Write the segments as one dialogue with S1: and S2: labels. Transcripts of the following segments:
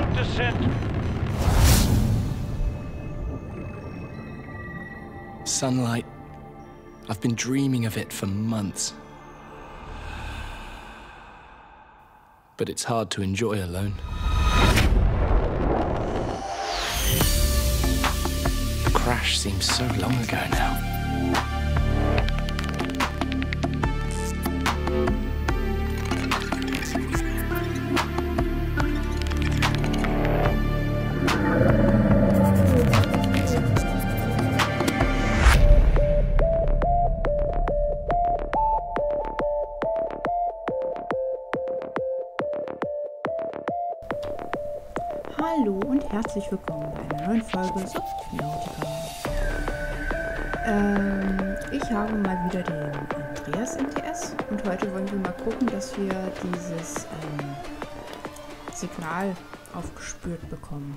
S1: Don't descend.
S2: Sunlight. I've been dreaming of it for months. But it's hard to enjoy alone. The crash seems so long ago now.
S3: Herzlich willkommen bei einer neuen Folge Subnautica. Ähm, ich habe mal wieder den Andreas MTS und heute wollen wir mal gucken, dass wir dieses ähm, Signal aufgespürt bekommen.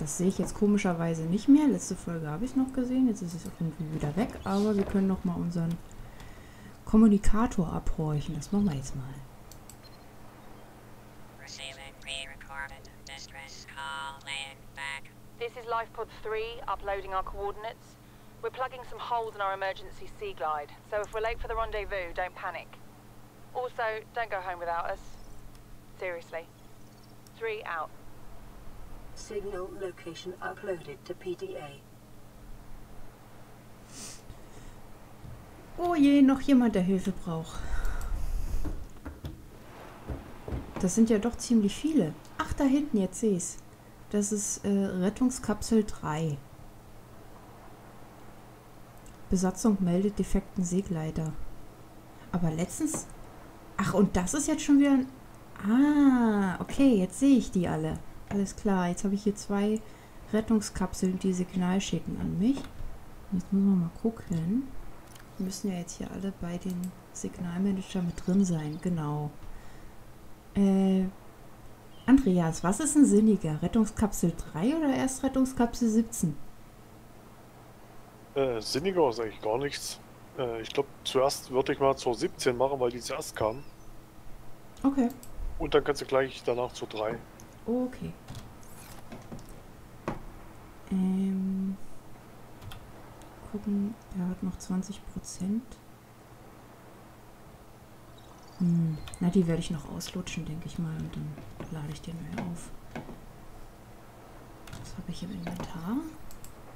S3: Das sehe ich jetzt komischerweise nicht mehr. Letzte Folge habe ich es noch gesehen, jetzt ist es irgendwie wieder weg, aber wir können noch mal unseren Kommunikator abhorchen. Das machen wir jetzt mal.
S4: Lifepod 3, uploading our coordinates. We're plugging some holes in our emergency sea glide, so if we're late for the rendezvous, don't panic. Also, don't go home without us. Seriously. Three out.
S5: Signal location uploaded to PDA.
S3: Oh je, noch jemand, der Hilfe braucht. Das sind ja doch ziemlich viele. Ach, da hinten, jetzt sehe ich's. Das ist äh, Rettungskapsel 3. Besatzung meldet defekten Seegleiter. Aber letztens... Ach, und das ist jetzt schon wieder... ein- Ah, okay, jetzt sehe ich die alle. Alles klar, jetzt habe ich hier zwei Rettungskapseln, die Signal schicken an mich. Jetzt müssen wir mal gucken. Die müssen ja jetzt hier alle bei den Signalmanager mit drin sein, genau. Äh, Andreas, was ist ein sinniger? Rettungskapsel 3 oder erst Rettungskapsel 17?
S6: Äh, sinniger ist eigentlich gar nichts. Äh, ich glaube, zuerst würde ich mal zur 17 machen, weil die zuerst kam.
S3: Okay,
S6: Und dann kannst du gleich danach zur 3.
S3: okay. Ähm, gucken, der hat noch 20 Prozent. Hm, na, die werde ich noch auslutschen, denke ich mal, und dann lade ich den neu auf. Was habe ich im Inventar?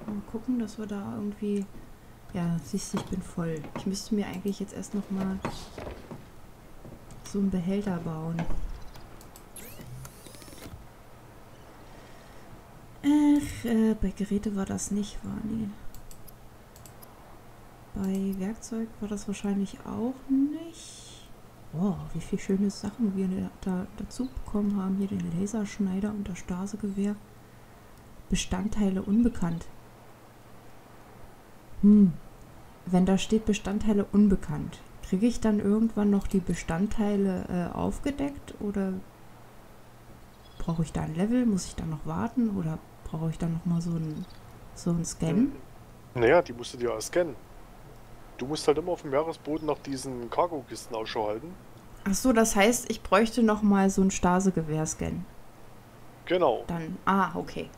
S3: Mal gucken, dass wir da irgendwie... Ja, siehst du, ich bin voll. Ich müsste mir eigentlich jetzt erst noch mal so einen Behälter bauen. Ach, äh, bei Geräte war das nicht, war nee. Bei Werkzeug war das wahrscheinlich auch nicht. Wow, wie viele schöne Sachen wir da dazu bekommen haben. Hier den Laserschneider und das Stasegewehr. Bestandteile unbekannt. Hm. Wenn da steht Bestandteile unbekannt, kriege ich dann irgendwann noch die Bestandteile äh, aufgedeckt oder brauche ich da ein Level? Muss ich da noch warten oder brauche ich dann noch mal so ein so Scan?
S6: Naja, die musst du dir auch scannen. Du musst halt immer auf dem Meeresboden nach diesen Cargo-Kisten Ausschau halten.
S3: Ach so, das heißt, ich bräuchte noch mal so ein Stasegewehr-Scan.
S6: Genau.
S3: Dann, ah, okay.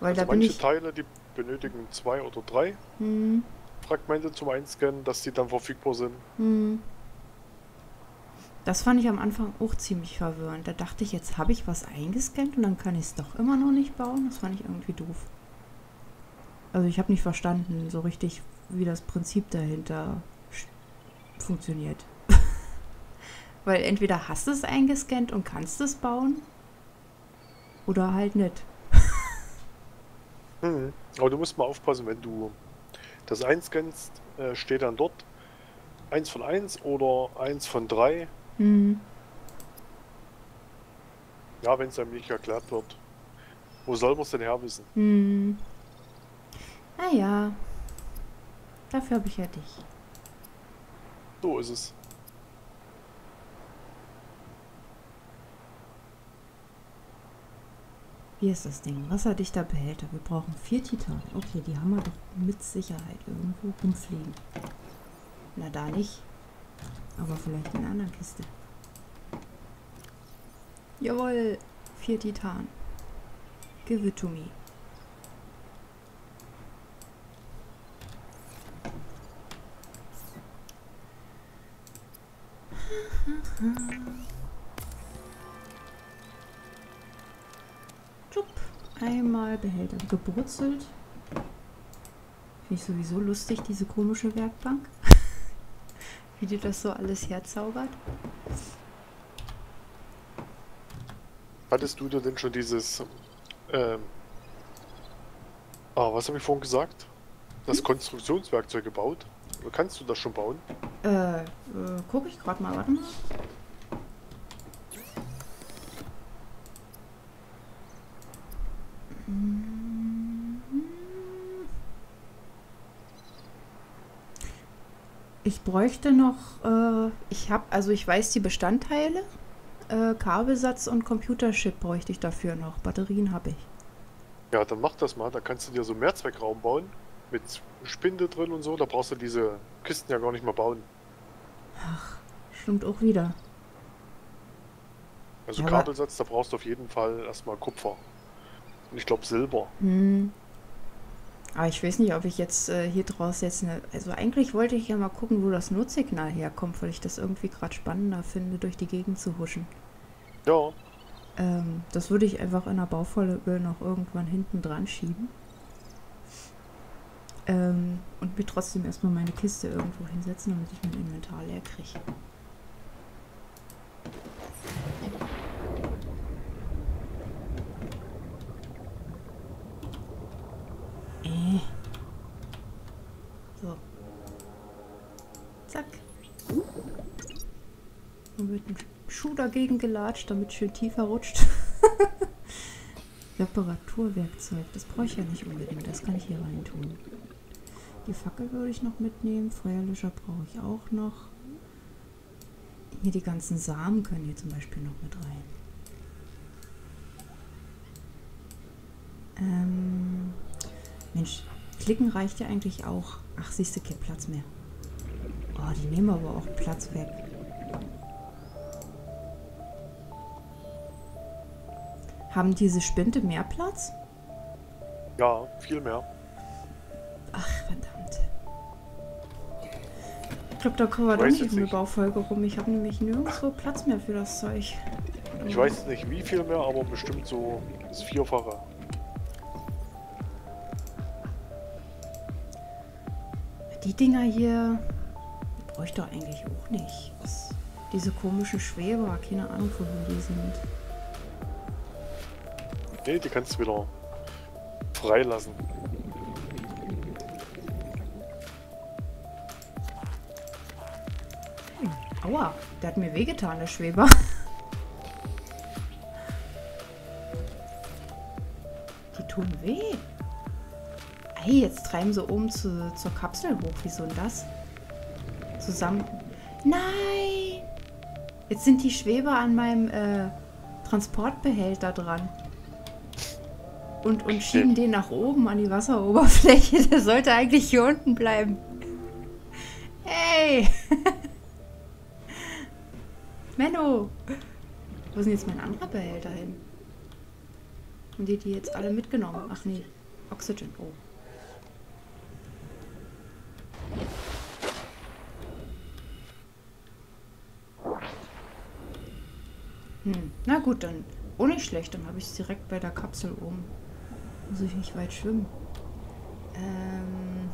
S3: Weil
S6: also
S3: da bin
S6: manche
S3: ich.
S6: Teile, die benötigen zwei oder drei
S3: Hm,
S6: Fragmente zum Einscannen, dass die dann verfügbar sind.
S3: hm. Das fand ich am Anfang auch ziemlich verwirrend. Da dachte ich, jetzt habe ich was eingescannt und dann kann ich es doch immer noch nicht bauen. Das fand ich irgendwie doof. Also ich habe nicht verstanden so richtig, wie das Prinzip dahinter funktioniert. Weil entweder hast du es eingescannt und kannst es bauen oder halt nicht.
S6: Mhm. Aber du musst mal aufpassen, wenn du das einscannst, äh, steht dann dort eins von eins oder eins von drei.
S3: Hm.
S6: Ja, wenn es einem nicht erklärt wird. Wo soll man es denn her wissen?
S3: Hm. Naja. Dafür habe ich ja dich.
S6: So ist es.
S3: Wie ist das Ding? Wasserdichter Behälter. Wir brauchen vier Titan. Okay, die haben wir doch mit Sicherheit irgendwo rumfliegen. Na, da nicht. Aber vielleicht in einer anderen Kiste. Jawohl, vier Titan. Give it to me. Tschupp. Einmal Behälter gebrutzelt. Finde ich sowieso lustig, diese komische Werkbank. Wie die das so alles herzaubert.
S6: Hattest du denn schon dieses, ähm, ah, was habe ich vorhin gesagt? Das Konstruktionswerkzeug gebaut? Kannst du das schon bauen?
S3: Äh, äh gucke ich gerade mal, warte mal. Ich bräuchte noch, äh, ich habe, also ich weiß die Bestandteile, äh, Kabelsatz und Computerchip bräuchte ich dafür noch. Batterien habe ich.
S6: Ja, dann mach das mal. Da kannst du dir so einen Mehrzweckraum bauen. Mit Spinde drin und so. Da brauchst du diese Kisten ja gar nicht mehr bauen.
S3: Stimmt auch wieder.
S6: Also
S3: Ja,
S6: Kabelsatz, da brauchst du auf jeden Fall erstmal Kupfer. Und ich glaube Silber.
S3: Hm. Aber ich weiß nicht, ob ich jetzt äh, hier draus jetzt eine. Also eigentlich wollte ich ja mal gucken, wo das Notsignal herkommt, weil ich das irgendwie gerade spannender finde, durch die Gegend zu huschen.
S6: Ja,
S3: Ähm, das würde ich einfach in der Baufolge noch irgendwann hinten dran schieben. Ähm, und mir trotzdem erstmal meine Kiste irgendwo hinsetzen, damit ich mein Inventar leer kriege. Äh. So. Zack. Und mit dem Schuh dagegen gelatscht, damit es schön tiefer rutscht. Reparaturwerkzeug, das brauche ich ja nicht unbedingt, das kann ich hier rein tun. Die Fackel würde ich noch mitnehmen, Feuerlöscher brauche ich auch noch. Hier die ganzen Samen können hier zum Beispiel noch mit rein. Ähm, Mensch, klicken reicht ja eigentlich auch. Ach, siehst du, kein Platz mehr. Oh, die nehmen aber auch Platz weg. Haben diese Spinde mehr Platz?
S6: ja, viel mehr.
S3: Ach, verdammt. Ich glaube, da kommen wir doch nicht in eine
S6: nicht.
S3: Baufolge rum. Ich habe nämlich nirgendwo Platz mehr für das Zeug.
S6: Ich weiß nicht wie viel mehr, aber bestimmt so das Vierfache.
S3: Die Dinger hier die bräuchte ich doch eigentlich auch nicht. Was, diese komischen Schweber, keine Ahnung, von wo die sind.
S6: Nee, die kannst du wieder freilassen.
S3: Aua, der hat mir wehgetan, der Schweber. Die tun weh. Hey, jetzt treiben sie oben zu, zur Kapsel hoch. Wieso denn das? Zusammen. Nein! Jetzt sind die Schweber an meinem äh, Transportbehälter dran. Und, und schieben den nach oben an die Wasseroberfläche. Der sollte eigentlich hier unten bleiben. Hey! Menno! Wo sind jetzt mein anderer Behälter hin? Haben die die jetzt alle mitgenommen? Ach nee, Oxygen. Oh. Hm, na gut, dann. Oh, nicht schlecht, dann habe ich es direkt bei der Kapsel oben. Muss ich nicht weit schwimmen. Ähm.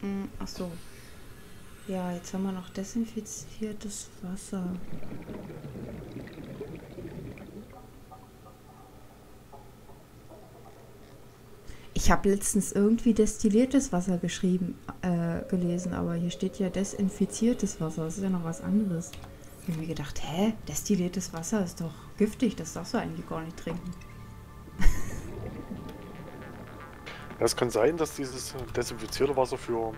S3: Hm, Ach so. Ja, jetzt haben wir noch desinfiziertes Wasser. Ich habe letztens irgendwie destilliertes Wasser geschrieben, äh, gelesen, aber hier steht ja desinfiziertes Wasser. Das ist ja noch was anderes. Ich habe mir gedacht, hä? Destilliertes Wasser ist doch giftig, das darfst du eigentlich gar nicht trinken.
S6: Es kann sein, dass dieses desinfizierte Wasser für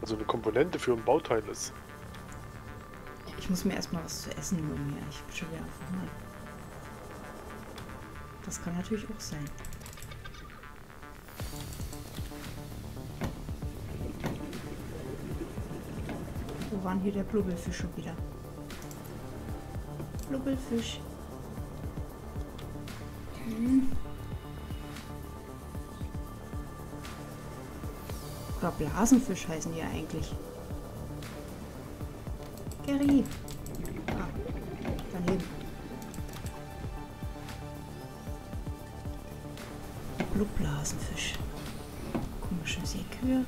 S6: also eine Komponente für ein Bauteil ist.
S3: Ich muss mir erstmal was zu essen holen. Ich bin schon wieder auf Hunger. Das kann natürlich auch sein. Waren hier der Blubbelfisch schon wieder? Blubbelfisch. Hm. Oder Blasenfisch heißen die eigentlich. Gary. Ah, daneben. Blutblasenfisch. Komische Seekühe.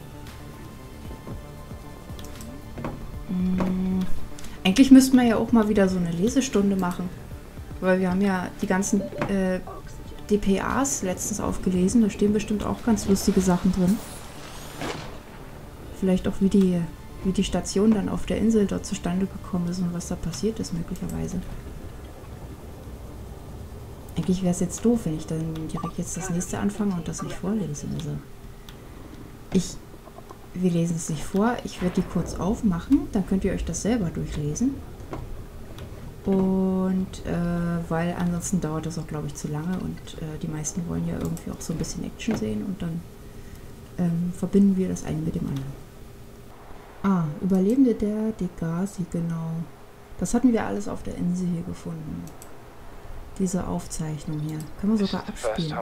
S3: Eigentlich müssten wir ja auch mal wieder so eine Lesestunde machen. Weil wir haben ja die ganzen äh, DPAs letztens aufgelesen. Da stehen bestimmt auch ganz lustige Sachen drin. Vielleicht auch, wie die, wie die Station dann auf der Insel dort zustande gekommen ist und was da passiert ist, möglicherweise. Eigentlich wäre es jetzt doof, wenn ich dann direkt jetzt das nächste anfange und das nicht vorlese. Also ich, wir lesen es nicht vor. Ich werde die kurz aufmachen, dann könnt ihr euch das selber durchlesen. Und äh, weil ansonsten dauert das auch, glaube ich, zu lange und äh, die meisten wollen ja irgendwie auch so ein bisschen Action sehen und dann ähm, verbinden wir das eine mit dem anderen. Ah, Überlebende der Degasi, genau. Das hatten wir alles auf der Insel hier gefunden. Diese Aufzeichnung hier. Können wir sogar abspielen.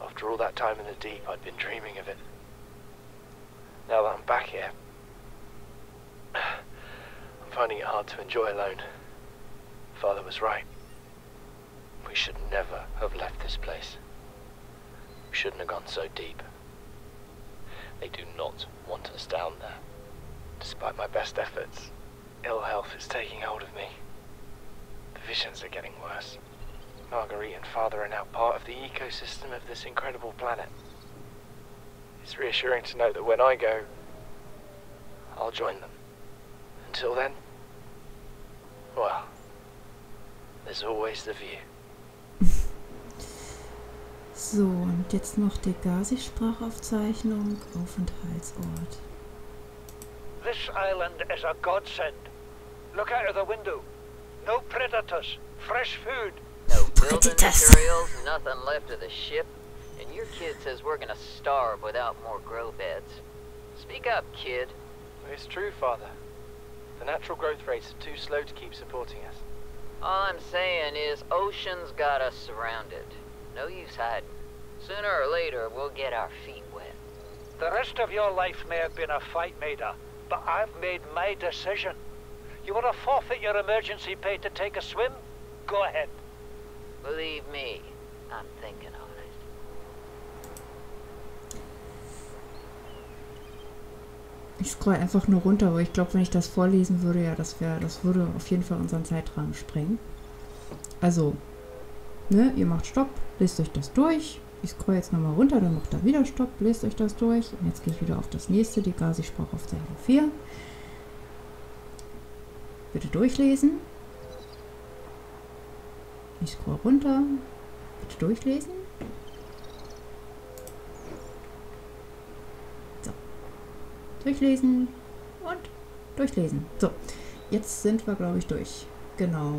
S1: After all that time in the deep, I'd been dreaming of it. Now that I'm back here, I'm finding it hard to enjoy alone. Father was right. We should never have left this place. We shouldn't have gone so deep. They do not want us down there. Despite my best efforts, ill health is taking hold of me. The visions are getting worse. Marguerite and Father are now part of the ecosystem of this incredible planet. It's reassuring to know that when I go, I'll join them. Until then, well, there's always the view.
S3: So, und jetzt noch Degasi-Sprachaufzeichnung, Aufenthaltsort.
S7: This island is a godsend. Look out of the window. No predators, fresh food.
S8: No building
S3: Predators.
S8: materials, nothing left of the ship, and your kid says we're gonna starve without more grow beds. Speak up, kid.
S1: It's true, Father. The natural growth rates are too slow to keep supporting us.
S8: All I'm saying is ocean's got us surrounded. No use hiding. Sooner or later, we'll get our feet wet.
S7: The rest of your life may have been a fight, Maida, but I've made my decision. You want to forfeit your emergency pay to take a swim? Go ahead.
S8: Believe me, I'm thinking on it.
S3: Ich scroll einfach nur runter, aber ich glaube, wenn ich das vorlesen würde, ja, das wäre, das würde auf jeden Fall unseren Zeitrahmen sprengen. Also, ne, ihr macht Stopp, lest euch das durch. Ich scroll jetzt nochmal runter, dann macht er wieder Stopp, lest euch das durch. Und jetzt gehe ich wieder auf das nächste, die Gazi-Sprachaufzeichnung 4. Bitte durchlesen. Ich scroll runter. Bitte durchlesen. So. Durchlesen und durchlesen. So, jetzt sind wir, glaube ich, durch. Genau.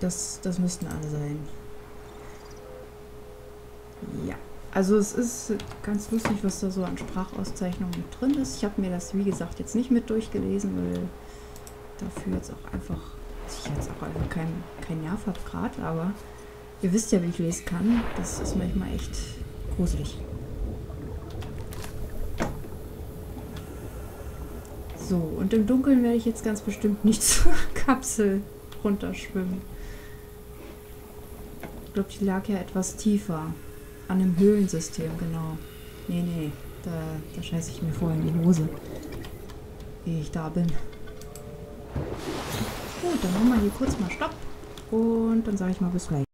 S3: Das, das müssten alle sein. Ja. Also es ist ganz lustig, was da so an Sprachauszeichnungen drin ist. Ich habe mir das, wie gesagt, jetzt nicht mit durchgelesen, weil dafür jetzt auch einfach, dass ich jetzt auch einfach kein, kein Nerv habe gerade, aber ihr wisst ja, wie ich lesen kann. Das ist manchmal echt gruselig. So, und im Dunkeln werde ich jetzt ganz bestimmt nicht zur Kapsel runterschwimmen. Ich glaube, die lag ja etwas tiefer. An dem Höhlensystem, genau. Nee, nee, da, da scheiße ich mir vorher in die Hose. Ehe ich da bin. Gut, dann machen wir hier kurz mal Stopp. Und dann sage ich mal bis gleich.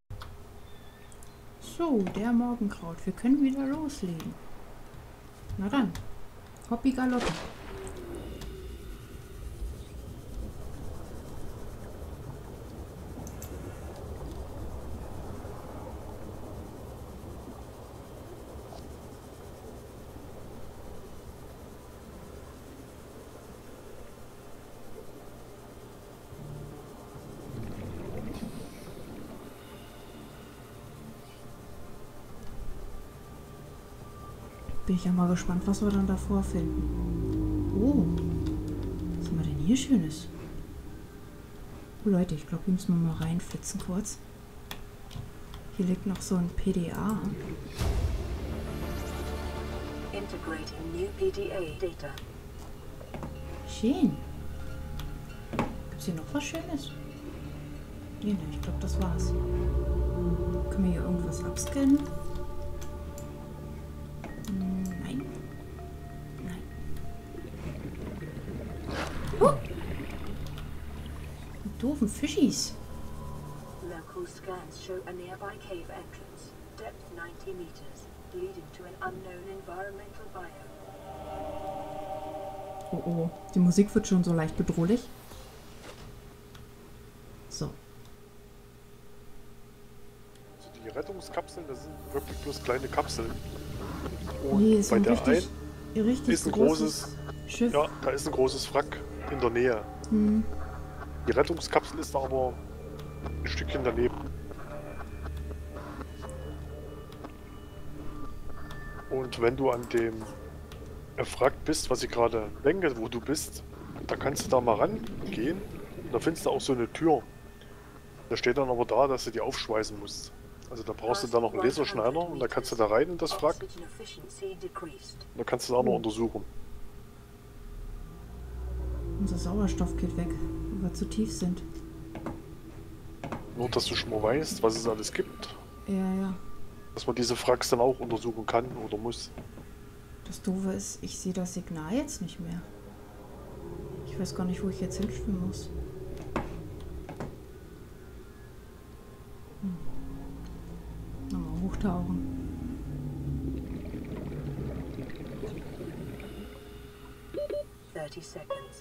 S3: So, der Morgenkraut. Wir können wieder loslegen. Na dann. Hoppi Galoppi. Bin ich ja mal gespannt, was wir dann davor finden. Oh. Was haben wir denn hier Schönes? Oh Leute, ich glaube, wir müssen mal reinflitzen kurz. Hier liegt noch so ein PDA.
S5: Integrating new PDA data.
S3: Schön. Gibt's hier noch was Schönes? Nee, ne, ich glaube, das war's. Können wir hier irgendwas abscannen? Doofen Fischis.
S5: Local scans show a nearby cave entrance, depth 90 meters, leading to an unknown environmental biome.
S3: Oh oh, die Musik wird schon so leicht bedrohlich. So,
S6: Also die Rettungskapseln, das sind wirklich bloß kleine Kapseln. Und
S3: nee, ist
S6: bei
S3: ein
S6: der
S3: richtig, richtig
S6: ist ein großes,
S3: Schiff.
S6: ja, da ist ein großes Wrack in der Nähe.
S3: Hm.
S6: Die Rettungskapsel ist aber ein Stückchen daneben. Und wenn du an dem Wrack bist, was ich gerade denke, wo du bist, da kannst du da mal rangehen. Und da findest du auch so eine Tür. Da steht dann aber da, dass du die aufschweißen musst. Also da brauchst du dann noch einen Laserschneider und da kannst du da rein in das Wrack und da kannst du es auch noch untersuchen.
S3: Unser Sauerstoff geht weg, wir zu tief sind.
S6: Nur, dass du schon mal weißt, was es alles gibt.
S3: Ja, ja.
S6: Dass man diese Wracks dann auch untersuchen kann oder muss.
S3: Das Doofe ist, ich sehe das Signal jetzt nicht mehr. Ich weiß gar nicht, wo ich jetzt hinschwimmen muss. Hm. Nochmal hochtauchen.
S5: Thirty seconds.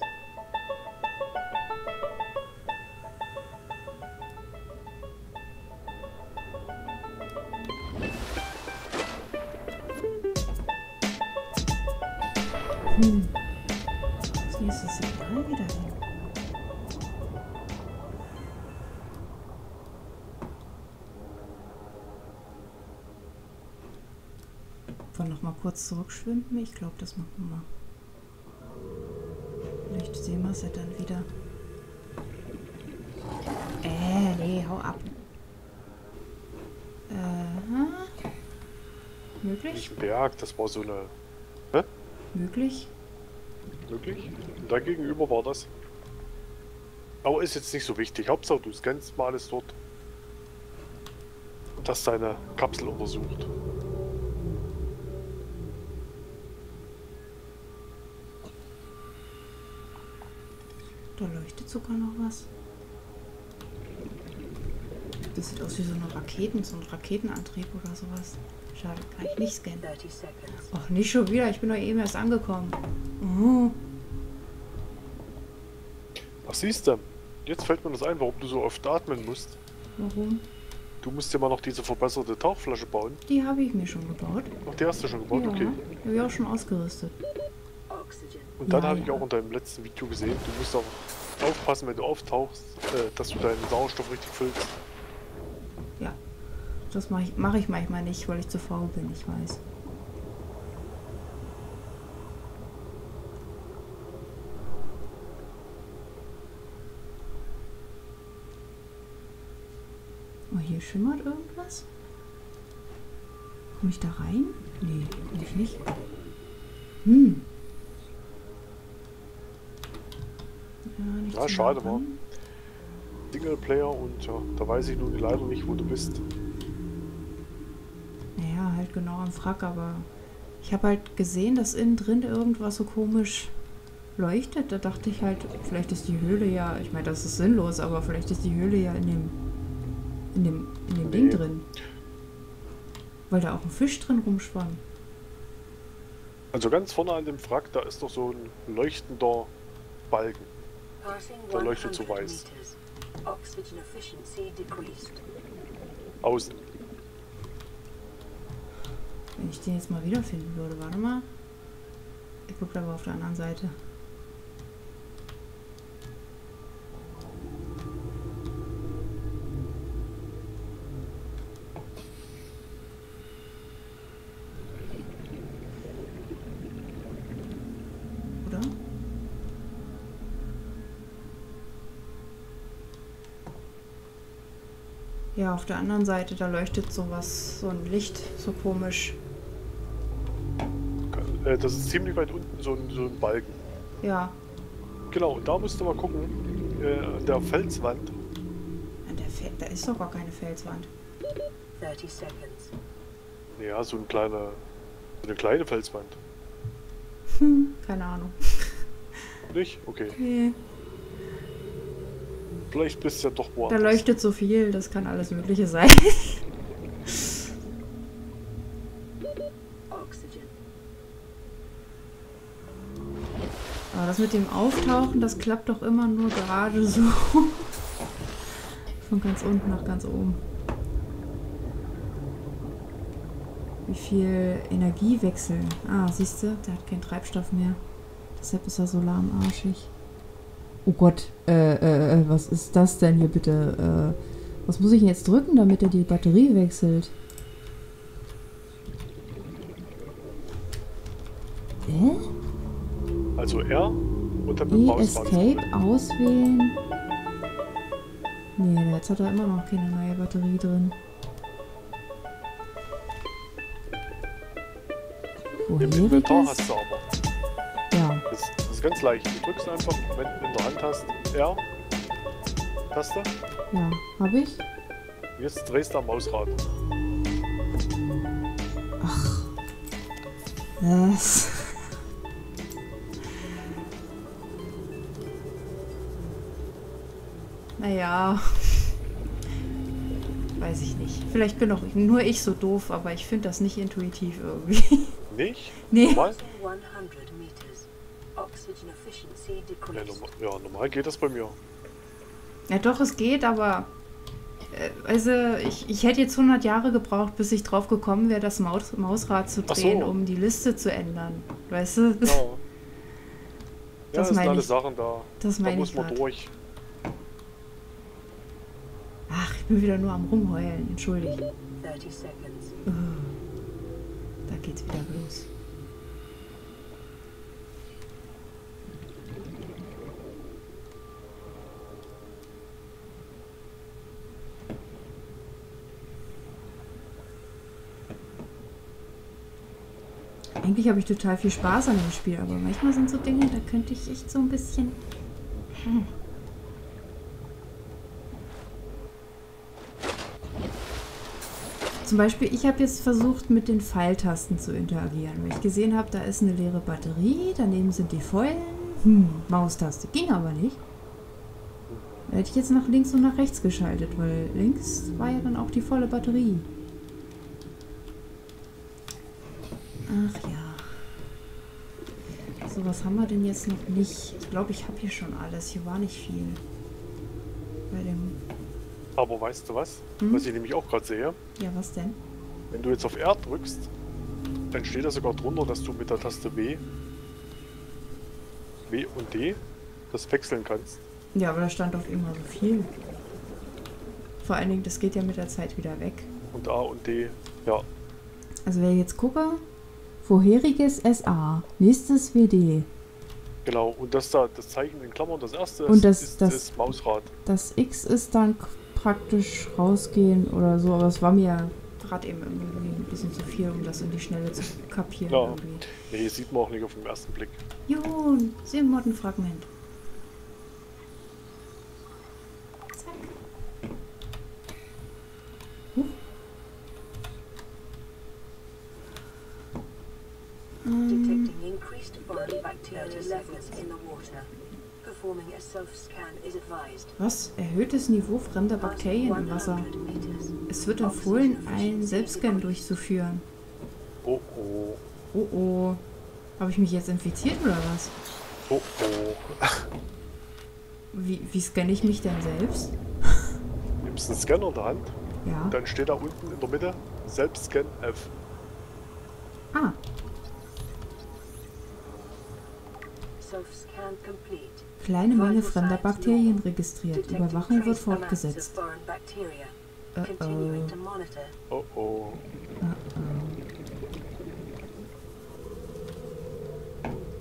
S3: Kurz zurückschwimmen? Ich glaube, das machen wir mal. Vielleicht sehen wir es ja dann wieder. Äh, nee, hau ab. Äh, möglich?
S6: Berg, das war so eine.
S3: Möglich?
S6: Möglich? Und da gegenüber war das. Aber ist jetzt nicht so wichtig. Hauptsache du scannst mal alles dort. Hast deine Kapsel untersucht.
S3: Da leuchtet sogar noch was. Das sieht aus wie so eine Raketen, so ein Raketenantrieb oder sowas. Schade, kann ich nicht scannen.
S5: 30 seconds.
S3: Ach, nicht schon wieder. Ich bin doch eben erst angekommen. Oh.
S6: Ach siehst du, jetzt fällt mir das ein, warum du so oft atmen musst.
S3: Warum?
S6: Du musst dir mal noch diese verbesserte Tauchflasche bauen.
S3: Die habe ich mir schon gebaut.
S6: Ach, die hast du schon gebaut,
S3: ja,
S6: okay.
S3: die habe ich auch schon ausgerüstet.
S6: Und dann habe ich auch in deinem letzten Video gesehen, du musst auch aufpassen, wenn du auftauchst, äh, dass du deinen Sauerstoff richtig füllst.
S3: Ja. Das mache ich, mach ich manchmal nicht, weil ich zu faul bin, ich weiß. Oh, hier schimmert irgendwas? Komme ich da rein? Nee, ich nicht. Hm. Ja,
S6: schade,
S3: nah
S6: wa?
S3: ran.
S6: Singleplayer und ja, da weiß ich nun leider nicht, wo du bist.
S3: Naja, halt genau am Frack, aber ich habe halt gesehen, dass innen drin irgendwas so komisch leuchtet. Da dachte ich halt, vielleicht ist die Höhle ja, ich meine, das ist sinnlos, aber vielleicht ist die Höhle ja in dem, in dem, in dem Ding
S6: Nee.
S3: drin. Weil da auch ein Fisch drin rumschwamm.
S6: Also ganz vorne an dem Wrack, da ist doch so ein leuchtender Balken. Da leuchtet
S5: 100
S6: so weiß. Außen.
S3: Wenn ich den jetzt mal wiederfinden würde, warte mal. Ich gucke aber auf der anderen Seite. Oder? Ja, auf der anderen Seite, da leuchtet sowas, so ein Licht, so komisch.
S6: Äh, das ist ziemlich weit unten, so ein, so ein Balken.
S3: Ja,
S6: Genau, und da musst du mal gucken. Äh, an der Felswand.
S3: an der Fel da ist doch gar keine Felswand.
S5: 30 seconds.
S6: Ja, so ein kleiner. So eine kleine Felswand.
S3: Hm, keine Ahnung.
S6: Nicht? Okay.
S3: Nee.
S6: Vielleicht bist du ja doch
S3: Da
S6: woanders.
S3: leuchtet so viel, das kann alles Mögliche sein.
S5: Oxygen.
S3: Aber das mit dem Auftauchen, das klappt doch immer nur gerade so. Von ganz unten nach ganz oben. Wie viel Energie wechseln. Ah, siehst du, der hat keinen Treibstoff mehr. Deshalb ist er so lahmarschig. Oh Gott, äh, äh, äh, was ist das denn hier bitte? Äh, was muss ich jetzt drücken, damit er die Batterie wechselt? Hä?
S6: Also R und dann mit
S3: E. Escape auswählen. Nee, jetzt hat er immer noch keine neue Batterie drin.
S6: Im Inventar hast du aber. Ganz leicht. Du drückst einfach, wenn du in der Hand hast, R. Taste.
S3: ja, habe ich.
S6: Jetzt drehst du am Mausrad.
S3: Was? Naja. Weiß ich nicht. Vielleicht bin auch nur ich so doof, aber ich finde das nicht intuitiv irgendwie.
S6: Nicht?
S3: Nee.
S6: Normal?
S5: 100 meters.
S6: Ja, normal, ja, normal geht das bei mir.
S3: Ja, doch, es geht, aber. äh, Also, ich, ich hätte jetzt 100 Jahre gebraucht, bis ich drauf gekommen wäre, das Maus, Mausrad zu
S6: Ach so.
S3: drehen, um die Liste zu ändern. Weißt du?
S6: Ja. Ja,
S3: Das
S6: das sind
S3: meine
S6: alle
S3: ich.
S6: Sachen da.
S3: Das
S6: Da
S3: meine
S6: muss
S3: ich
S6: man
S3: grad.
S6: durch.
S3: Ach, ich bin wieder nur am Rumheulen, entschuldigt.
S5: 30 seconds.
S3: Uh, da geht's wieder los. Eigentlich habe ich total viel Spaß an dem Spiel, aber manchmal sind so Dinge, da könnte ich echt so ein bisschen. Hm. Zum Beispiel, ich habe jetzt versucht, mit den Pfeiltasten zu interagieren, weil ich gesehen habe, da ist eine leere Batterie, daneben sind die vollen. Hm, Maustaste ging aber nicht. Da hätte ich jetzt nach links und nach rechts geschaltet, weil links war ja dann auch die volle Batterie. Ach ja. So, was haben wir denn jetzt noch nicht? Ich glaube, ich habe hier schon alles. Hier war nicht viel. Bei dem.
S6: Aber weißt du was?
S3: Hm?
S6: Was ich nämlich auch gerade sehe.
S3: Ja, was denn?
S6: Wenn du jetzt auf R drückst, dann steht da sogar drunter, dass du mit der Taste W, W und D das wechseln kannst.
S3: Ja, aber da stand doch immer so viel. Vor allen Dingen, das geht ja mit der Zeit wieder weg.
S6: Und A und D, ja.
S3: Also wenn ich jetzt gucke, vorheriges SA, nächstes WD,
S6: Genau. Und das da, das Zeichen in Klammern, das erste
S3: Und das-
S6: ist
S3: das-
S6: das Mausrad.
S3: das X ist dann praktisch rausgehen oder so, aber es war mir gerade eben irgendwie ein bisschen zu viel, um das in die Schnelle zu kapieren.
S6: Ja.
S3: Irgendwie.
S6: Nee, sieht man auch nicht auf den ersten Blick.
S3: Jo, Sim-Modden-Fragment. Was? Erhöhtes Niveau fremder Bakterien im Wasser.
S5: 100 meters.
S3: Es wird empfohlen, einen Selbstscan durchzuführen.
S6: Oh oh,
S3: Oh oh. Habe ich mich jetzt infiziert oder was?
S6: oh oh.
S3: Wie, wie scanne ich mich denn selbst?
S6: Nimmst einen Scanner in der Hand,
S3: Ja.
S6: dann steht da unten in der Mitte Selbstscan F.
S3: Ah, kleine Menge fremder Bakterien registriert. Überwachung wird fortgesetzt. Uh
S5: Continuing
S3: oh.
S5: to monitor.
S6: Oh oh.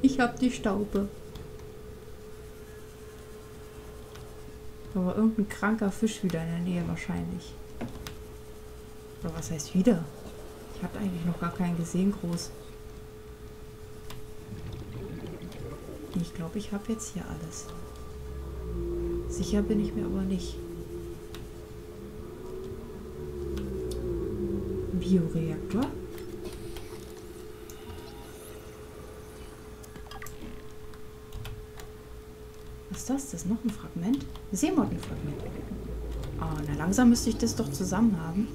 S3: Ich hab die Staube. Da war irgendein kranker Fisch wieder in der Nähe wahrscheinlich. Oder was heißt wieder? Ich hatte eigentlich noch gar keinen gesehen, groß. Ich glaube, ich habe jetzt hier alles. Sicher bin ich mir aber nicht. Bioreaktor. Was ist das? Das ist noch ein Fragment? Seemottenfragment. Oh, na langsam müsste ich das doch zusammen haben.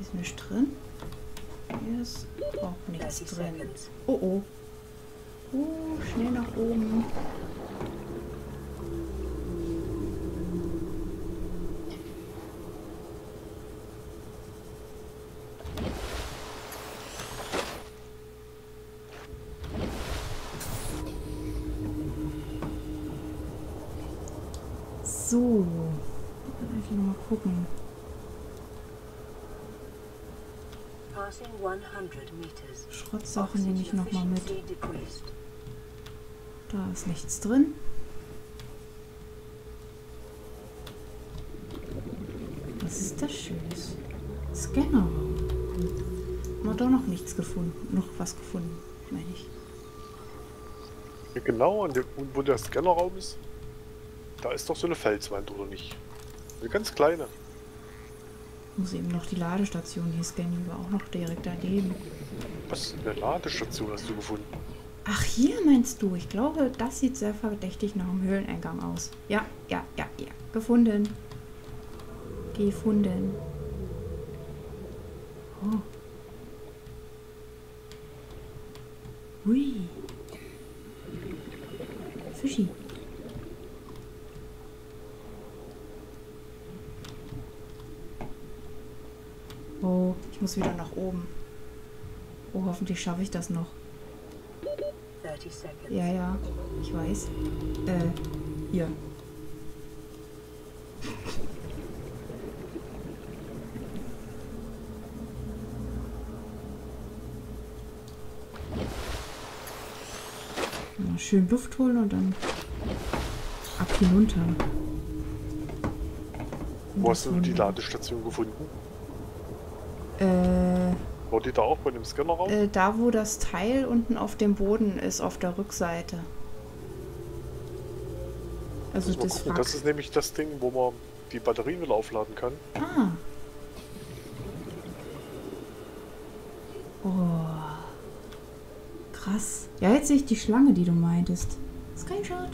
S3: Ist nichts drin. Hier ist auch nichts
S5: 30
S3: drin. Oh oh. Oh, schnell nach oben. Schrottsachen nehme ich nochmal mit. Da ist nichts drin. Was ist das Schönes? Scannerraum. Haben wir doch noch nichts gefunden. Noch was gefunden, meine ich.
S6: Ja, genau, dem, wo der Scannerraum ist, da ist doch so eine Felswand, oder nicht? Eine ganz kleine.
S3: Muss eben noch die Ladestation hier scannen, die war auch noch direkt daneben.
S6: Was? Eine Ladestation hast du gefunden?
S3: Ach, hier meinst du? Ich glaube, das sieht sehr verdächtig nach einem Höhleneingang aus. Ja, ja, ja, ja. Gefunden. Gefunden. Oh. Hui. Muss wieder nach oben. Oh, hoffentlich schaffe ich das noch.
S5: 30 seconds.
S3: Ja, ja, ich weiß. Äh, hier. Mal schön Luft holen und dann ab hinunter.
S6: Wo hast du die Ladestation gefunden?
S3: Äh,
S6: War die da auch bei dem Scannerraum?
S3: äh, da wo das Teil unten auf dem Boden ist, auf der Rückseite. Also das
S6: gucken. Das ist nämlich das Ding, wo man die Batterien wieder aufladen kann.
S3: Ah. Oh. Krass. Ja, jetzt sehe ich die Schlange, die du meintest. Screenshot.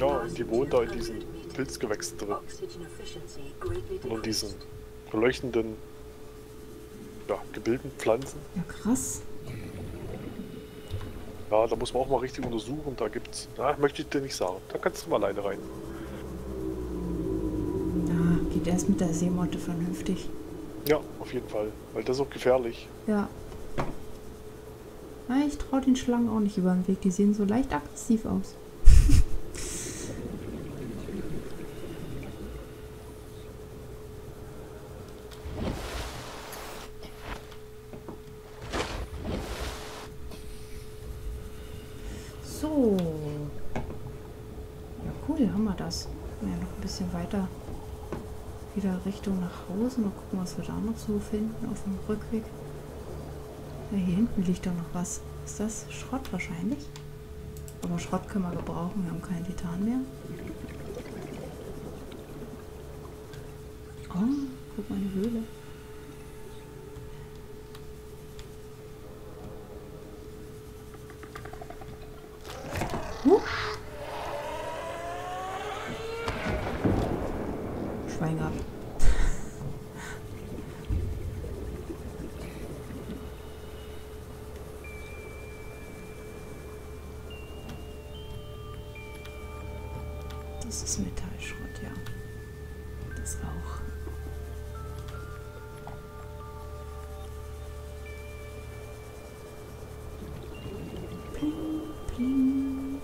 S6: Ja, die wohnt da in diesen Pilzgewächsen drin. Und in diesen. Leuchtenden, ja, gebilden Pflanzen.
S3: Ja, krass.
S6: Ja, da muss man auch mal richtig untersuchen. Da gibt's, na, möchte ich dir nicht sagen. Da kannst du mal alleine rein.
S3: Ja, geht erst mit der Seemotte vernünftig.
S6: Ja, auf jeden Fall. Weil das ist auch gefährlich.
S3: Ja. Na, ich traue den Schlangen auch nicht über den Weg. Die sehen so leicht aggressiv aus. So. Ja, cool, haben wir das. Ja, noch ein bisschen weiter wieder Richtung nach Hause. Mal gucken, was wir da noch so finden auf dem Rückweg. Ja, hier hinten liegt doch noch was. Ist das Schrott wahrscheinlich? Aber Schrott können wir gebrauchen, wir haben keinen Titan mehr. Oh, guck mal eine Höhle. Das ist Metallschrott, ja. Das auch. Pling, pling.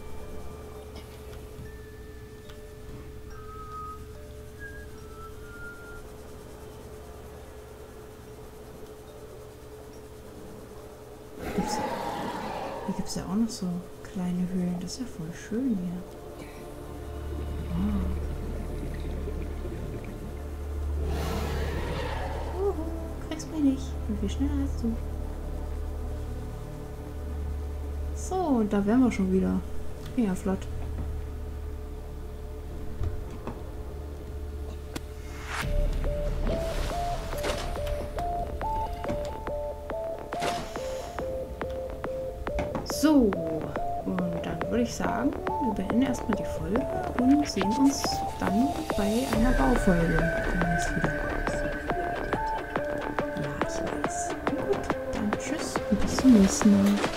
S3: es ja auch noch so kleine Höhlen. Das ist ja voll schön hier. Bin viel schneller als du. So, und da wären wir schon wieder. Ja, flott. So, und dann würde ich sagen, wir beenden erstmal die Folge und sehen uns dann bei einer Baufolge demnächst wieder. Ja,